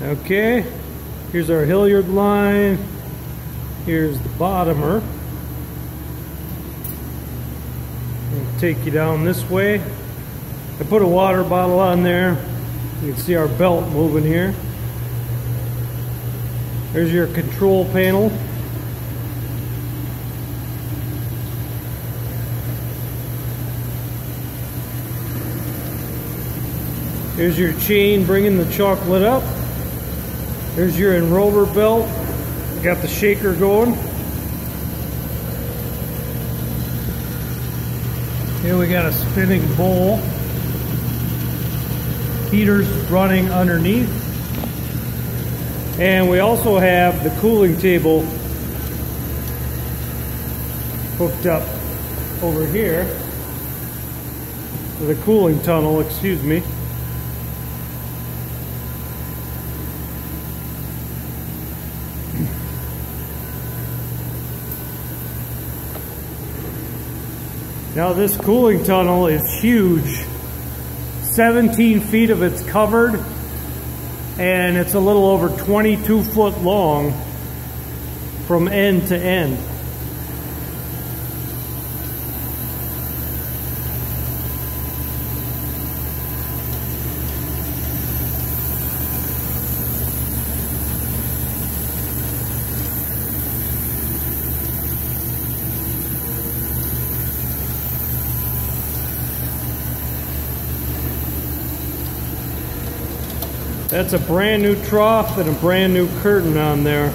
Okay, here's our Hilliard line. Here's the bottomer. I'll take you down this way. I put a water bottle on there. You can see our belt moving here. There's your control panel. Here's your chain bringing the chocolate up. There's your enrober belt. Got the shaker going. Here we got a spinning bowl. Heaters running underneath. And we also have the cooling table hooked up over here. The cooling tunnel, excuse me. Now this cooling tunnel is huge. 17 feet of it's covered and it's a little over 22 foot long from end to end. That's a brand new trough and a brand new curtain on there.